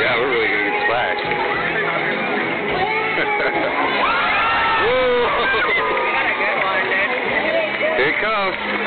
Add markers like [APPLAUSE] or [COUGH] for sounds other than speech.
Yeah, we're really going to get clash. [LAUGHS] [LAUGHS] Here it comes.